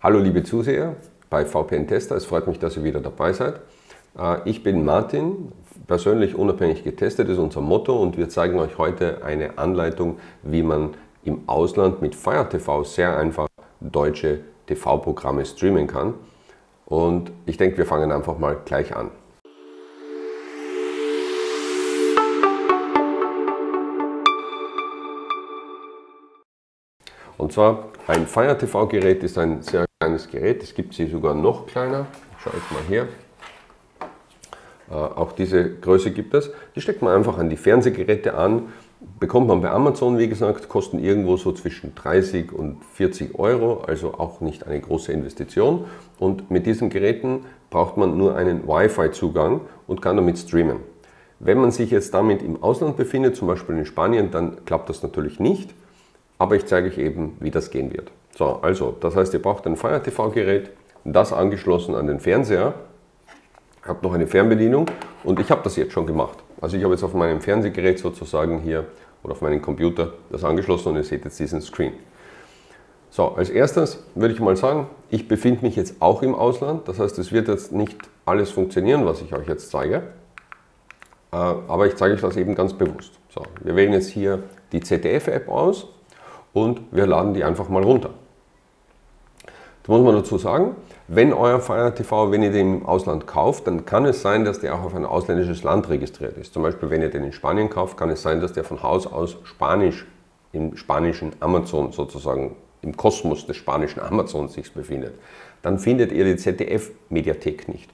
Hallo liebe Zuseher bei VPN Tester, es freut mich, dass ihr wieder dabei seid. Äh, ich bin Martin, persönlich unabhängig getestet ist unser Motto und wir zeigen euch heute eine Anleitung, wie man im Ausland mit Fire TV sehr einfach deutsche TV-Programme streamen kann. Und ich denke, wir fangen einfach mal gleich an. Und zwar ein Fire TV Gerät ist ein sehr kleines Gerät. Es gibt sie sogar noch kleiner. Schau jetzt mal her. Äh, auch diese Größe gibt es. Die steckt man einfach an die Fernsehgeräte an. Bekommt man bei Amazon, wie gesagt, kosten irgendwo so zwischen 30 und 40 Euro, also auch nicht eine große Investition. Und mit diesen Geräten braucht man nur einen Wi-Fi-Zugang und kann damit streamen. Wenn man sich jetzt damit im Ausland befindet, zum Beispiel in Spanien, dann klappt das natürlich nicht aber ich zeige euch eben, wie das gehen wird. So, also, das heißt, ihr braucht ein Fire TV-Gerät, das angeschlossen an den Fernseher, habt noch eine Fernbedienung und ich habe das jetzt schon gemacht. Also ich habe jetzt auf meinem Fernsehgerät sozusagen hier oder auf meinem Computer das angeschlossen und ihr seht jetzt diesen Screen. So, als erstes würde ich mal sagen, ich befinde mich jetzt auch im Ausland. Das heißt, es wird jetzt nicht alles funktionieren, was ich euch jetzt zeige. Äh, aber ich zeige euch das eben ganz bewusst. So, wir wählen jetzt hier die ZDF-App aus und wir laden die einfach mal runter. Da muss man dazu sagen, wenn euer Fire TV, wenn ihr den im Ausland kauft, dann kann es sein, dass der auch auf ein ausländisches Land registriert ist. Zum Beispiel, wenn ihr den in Spanien kauft, kann es sein, dass der von Haus aus Spanisch im spanischen Amazon sozusagen im Kosmos des spanischen Amazons sich befindet. Dann findet ihr die ZDF-Mediathek nicht.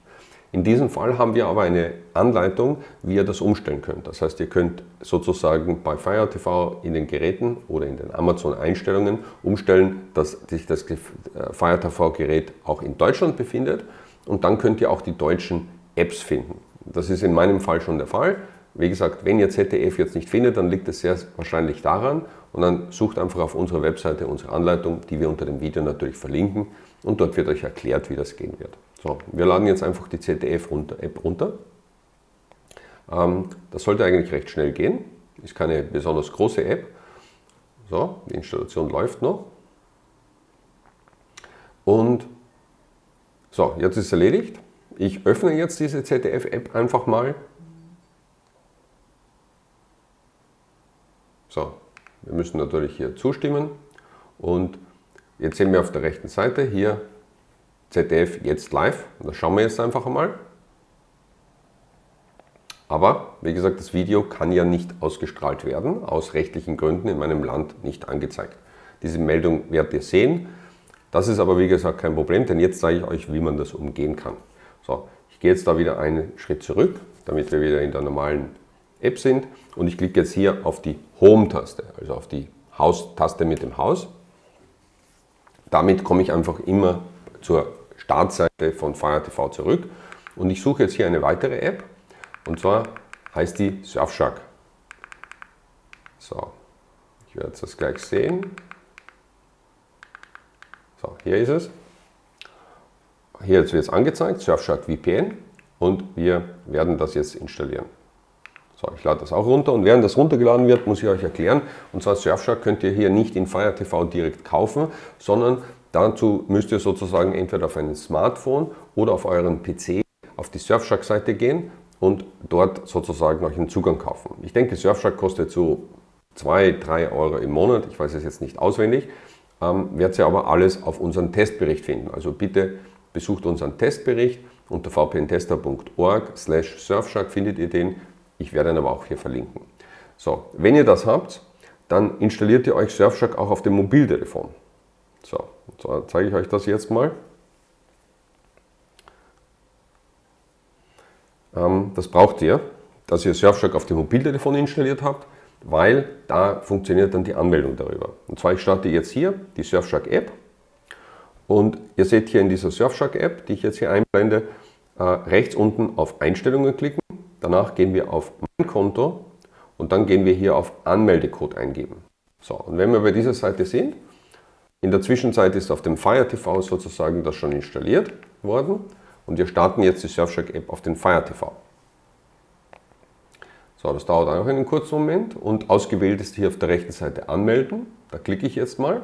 In diesem Fall haben wir aber eine Anleitung, wie ihr das umstellen könnt. Das heißt, ihr könnt sozusagen bei Fire TV in den Geräten oder in den Amazon-Einstellungen umstellen, dass sich das äh, Fire TV-Gerät auch in Deutschland befindet und dann könnt ihr auch die deutschen Apps finden. Das ist in meinem Fall schon der Fall. Wie gesagt, wenn ihr ZDF jetzt nicht findet, dann liegt es sehr wahrscheinlich daran und dann sucht einfach auf unserer Webseite unsere Anleitung, die wir unter dem Video natürlich verlinken und dort wird euch erklärt, wie das gehen wird. So, wir laden jetzt einfach die ZDF-App runter. Ähm, das sollte eigentlich recht schnell gehen. Ist keine besonders große App. So, die Installation läuft noch. Und so, jetzt ist es erledigt. Ich öffne jetzt diese ZDF-App einfach mal. So, wir müssen natürlich hier zustimmen. Und jetzt sehen wir auf der rechten Seite hier ZDF jetzt live. Das schauen wir jetzt einfach einmal. Aber wie gesagt, das Video kann ja nicht ausgestrahlt werden, aus rechtlichen Gründen in meinem Land nicht angezeigt. Diese Meldung werdet ihr sehen. Das ist aber wie gesagt kein Problem, denn jetzt zeige ich euch, wie man das umgehen kann. So, ich gehe jetzt da wieder einen Schritt zurück, damit wir wieder in der normalen App sind und ich klicke jetzt hier auf die Home-Taste, also auf die Haus-Taste mit dem Haus. Damit komme ich einfach immer zur Startseite von Fire TV zurück und ich suche jetzt hier eine weitere App und zwar heißt die Surfshark. So, ich werde das gleich sehen. So, hier ist es. Hier wird es angezeigt, Surfshark VPN und wir werden das jetzt installieren. So, ich lade das auch runter und während das runtergeladen wird, muss ich euch erklären. Und zwar Surfshark könnt ihr hier nicht in Fire TV direkt kaufen, sondern Dazu müsst ihr sozusagen entweder auf ein Smartphone oder auf euren PC auf die Surfshark-Seite gehen und dort sozusagen euch einen Zugang kaufen. Ich denke, Surfshark kostet so 2, 3 Euro im Monat, ich weiß es jetzt nicht auswendig, ähm, werdet ihr aber alles auf unseren Testbericht finden. Also bitte besucht unseren Testbericht unter vpntester.org slash Surfshark findet ihr den. Ich werde ihn aber auch hier verlinken. So, wenn ihr das habt, dann installiert ihr euch Surfshark auch auf dem Mobiltelefon. So, so zeige ich euch das jetzt mal. Ähm, das braucht ihr, dass ihr Surfshark auf dem Mobiltelefon installiert habt, weil da funktioniert dann die Anmeldung darüber. Und zwar, ich starte jetzt hier die Surfshark App und ihr seht hier in dieser Surfshark App, die ich jetzt hier einblende, äh, rechts unten auf Einstellungen klicken. Danach gehen wir auf mein Konto und dann gehen wir hier auf Anmeldecode eingeben. So, und wenn wir bei dieser Seite sind, in der Zwischenzeit ist auf dem Fire TV sozusagen das schon installiert worden und wir starten jetzt die Surfshark App auf den Fire TV. So, das dauert auch einen kurzen Moment und ausgewählt ist hier auf der rechten Seite Anmelden. Da klicke ich jetzt mal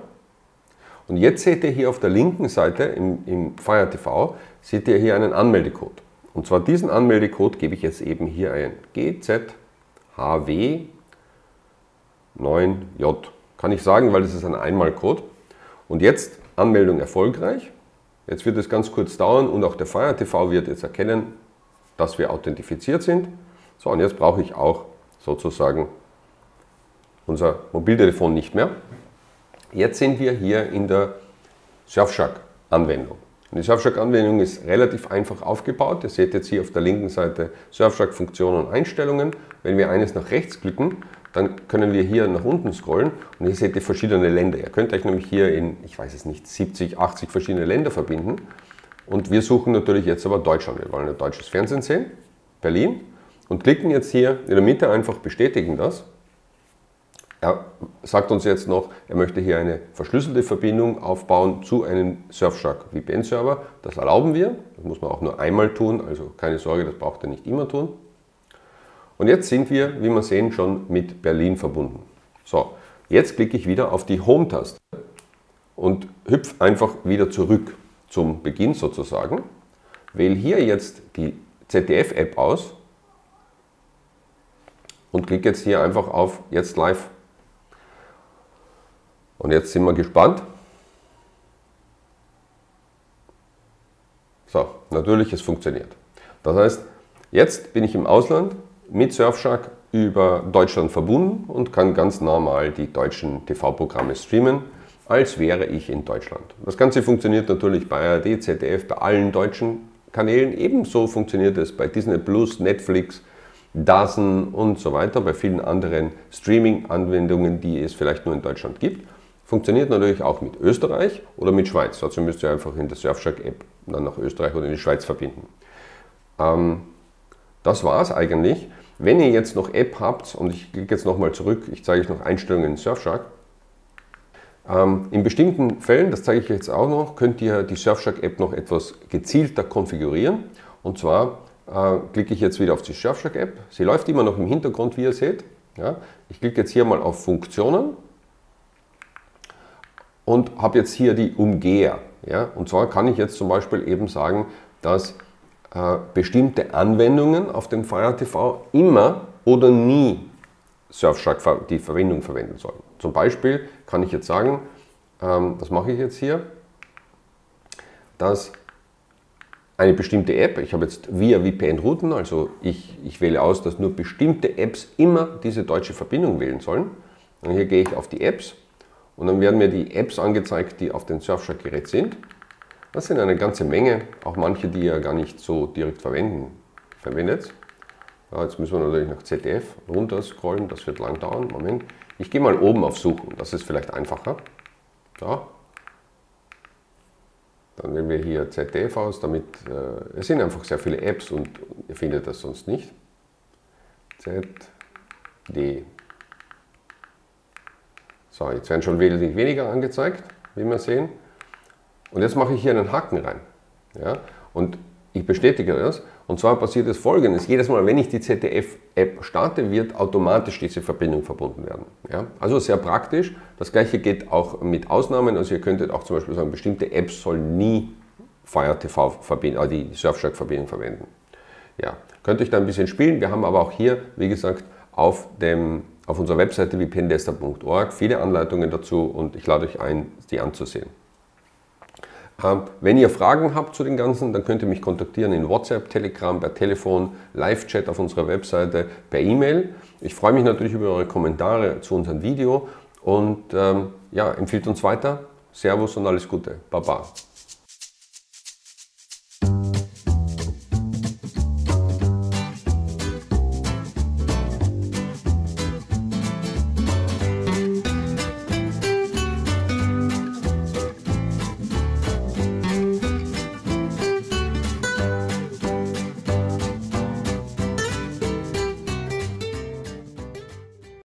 Und jetzt seht ihr hier auf der linken Seite im, im Fire TV, seht ihr hier einen Anmeldecode. Und zwar diesen Anmeldecode gebe ich jetzt eben hier ein. GZHW 9J. Kann ich sagen, weil das ist ein Einmalcode. Und jetzt Anmeldung erfolgreich. Jetzt wird es ganz kurz dauern und auch der Fire TV wird jetzt erkennen, dass wir authentifiziert sind. So, und jetzt brauche ich auch sozusagen unser Mobiltelefon nicht mehr. Jetzt sind wir hier in der Surfshark-Anwendung. Die Surfshark-Anwendung ist relativ einfach aufgebaut. Ihr seht jetzt hier auf der linken Seite Surfshark-Funktionen und Einstellungen. Wenn wir eines nach rechts klicken, dann können wir hier nach unten scrollen und hier seht ihr verschiedene Länder. Ihr könnt euch nämlich hier in, ich weiß es nicht, 70, 80 verschiedene Länder verbinden. Und wir suchen natürlich jetzt aber Deutschland. Wir wollen ein deutsches Fernsehen sehen, Berlin, und klicken jetzt hier in der Mitte einfach bestätigen das. Er sagt uns jetzt noch, er möchte hier eine verschlüsselte Verbindung aufbauen zu einem Surfshark VPN-Server. Das erlauben wir. Das muss man auch nur einmal tun, also keine Sorge, das braucht er nicht immer tun. Und jetzt sind wir, wie wir sehen, schon mit Berlin verbunden. So, jetzt klicke ich wieder auf die Home-Taste und hüpfe einfach wieder zurück zum Beginn sozusagen. Wähle hier jetzt die ZDF-App aus und klicke jetzt hier einfach auf Jetzt live und jetzt sind wir gespannt. So, natürlich, es funktioniert. Das heißt, jetzt bin ich im Ausland mit Surfshark über Deutschland verbunden und kann ganz normal die deutschen TV-Programme streamen, als wäre ich in Deutschland. Das Ganze funktioniert natürlich bei ARD, ZDF, bei allen deutschen Kanälen. Ebenso funktioniert es bei Disney Plus, Netflix, DAZN und so weiter, bei vielen anderen Streaming-Anwendungen, die es vielleicht nur in Deutschland gibt. Funktioniert natürlich auch mit Österreich oder mit Schweiz. Dazu müsst ihr einfach in der Surfshark-App dann nach Österreich oder in die Schweiz verbinden. Ähm, das war es eigentlich. Wenn ihr jetzt noch App habt, und ich klicke jetzt nochmal zurück, ich zeige euch noch Einstellungen in Surfshark. Ähm, in bestimmten Fällen, das zeige ich jetzt auch noch, könnt ihr die Surfshark-App noch etwas gezielter konfigurieren. Und zwar äh, klicke ich jetzt wieder auf die Surfshark-App. Sie läuft immer noch im Hintergrund, wie ihr seht. Ja, ich klicke jetzt hier mal auf Funktionen und habe jetzt hier die Umgeher. Ja? Und zwar kann ich jetzt zum Beispiel eben sagen, dass bestimmte Anwendungen auf dem Fire TV immer oder nie Surfshark die Verwendung verwenden sollen. Zum Beispiel kann ich jetzt sagen, ähm, das mache ich jetzt hier, dass eine bestimmte App, ich habe jetzt via VPN-Routen, also ich, ich wähle aus, dass nur bestimmte Apps immer diese deutsche Verbindung wählen sollen. Und hier gehe ich auf die Apps und dann werden mir die Apps angezeigt, die auf dem Surfshark-Gerät sind. Das sind eine ganze Menge, auch manche, die ihr gar nicht so direkt verwenden, verwendet. Ja, jetzt müssen wir natürlich nach ZDF runter scrollen, das wird lang dauern. Moment. Ich gehe mal oben auf Suchen, das ist vielleicht einfacher. Ja. Dann wählen wir hier ZDF aus, damit äh, es sind einfach sehr viele Apps und ihr findet das sonst nicht. ZDF. So, jetzt werden schon wesentlich weniger angezeigt, wie wir sehen. Und jetzt mache ich hier einen Haken rein. Ja? Und ich bestätige das. Und zwar passiert es folgendes. Jedes Mal, wenn ich die ZDF-App starte, wird automatisch diese Verbindung verbunden werden. Ja? Also sehr praktisch. Das gleiche geht auch mit Ausnahmen. Also ihr könntet auch zum Beispiel sagen, bestimmte Apps sollen nie Fire TV äh, die Surfshark-Verbindung verwenden. Ja, könnt euch da ein bisschen spielen. Wir haben aber auch hier, wie gesagt, auf dem auf unserer Webseite vpndester.org viele Anleitungen dazu und ich lade euch ein, die anzusehen. Wenn ihr Fragen habt zu den Ganzen, dann könnt ihr mich kontaktieren in WhatsApp, Telegram, per Telefon, Live-Chat auf unserer Webseite, per E-Mail. Ich freue mich natürlich über eure Kommentare zu unserem Video und ähm, ja, empfiehlt uns weiter. Servus und alles Gute. Baba.